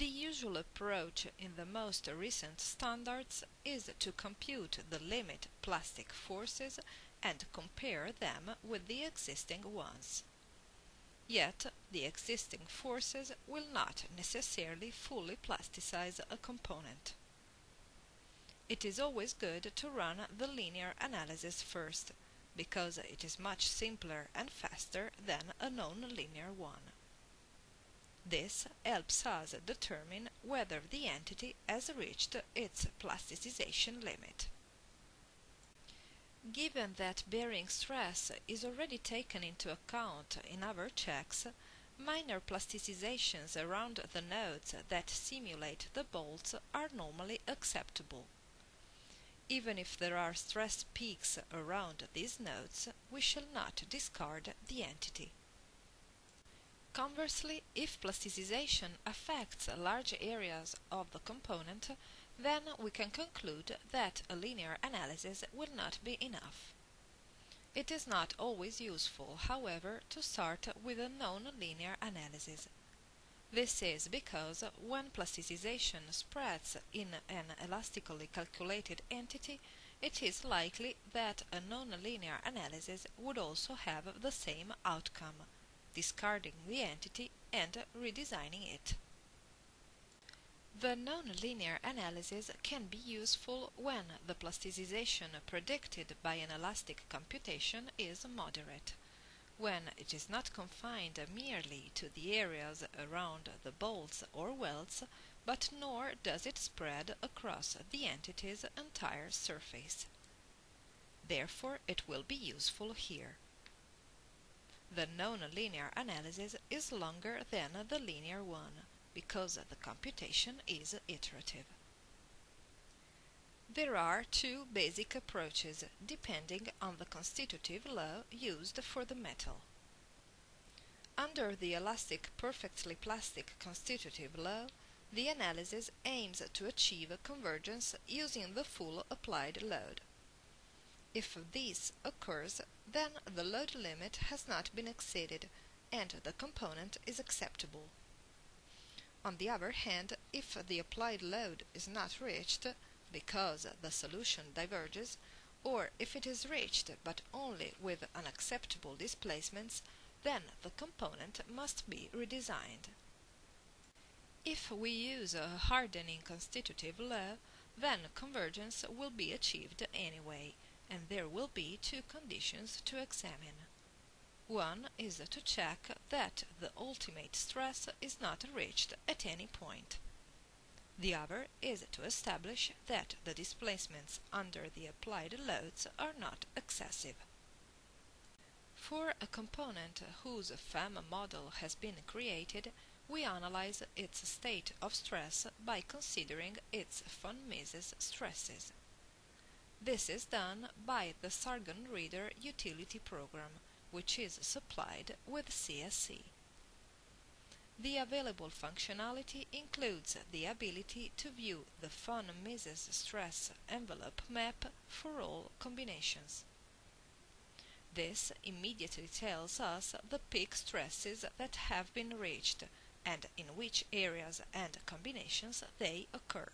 The usual approach in the most recent standards is to compute the limit plastic forces and compare them with the existing ones. Yet the existing forces will not necessarily fully plasticize a component. It is always good to run the linear analysis first, because it is much simpler and faster than a non-linear one. This helps us determine whether the entity has reached its plasticization limit. Given that bearing stress is already taken into account in our checks, minor plasticizations around the nodes that simulate the bolts are normally acceptable. Even if there are stress peaks around these nodes, we shall not discard the entity. Conversely, if plasticization affects large areas of the component, then we can conclude that a linear analysis will not be enough. It is not always useful, however, to start with a non-linear analysis. This is because when plasticization spreads in an elastically calculated entity, it is likely that a non-linear analysis would also have the same outcome discarding the entity and redesigning it. The nonlinear analysis can be useful when the plasticization predicted by an elastic computation is moderate, when it is not confined merely to the areas around the bolts or welds, but nor does it spread across the entity's entire surface. Therefore it will be useful here. The non-linear analysis is longer than the linear one, because the computation is iterative. There are two basic approaches, depending on the constitutive law used for the metal. Under the elastic perfectly plastic constitutive law, the analysis aims to achieve convergence using the full applied load. If this occurs, then the load limit has not been exceeded and the component is acceptable. On the other hand, if the applied load is not reached, because the solution diverges, or if it is reached but only with unacceptable displacements, then the component must be redesigned. If we use a hardening constitutive law, then convergence will be achieved anyway, and there will be two conditions to examine. One is to check that the ultimate stress is not reached at any point. The other is to establish that the displacements under the applied loads are not excessive. For a component whose FEM model has been created, we analyze its state of stress by considering its von Mises stresses. This is done by the Sargon Reader utility program, which is supplied with CSE. The available functionality includes the ability to view the von Mises stress envelope map for all combinations. This immediately tells us the peak stresses that have been reached and in which areas and combinations they occur.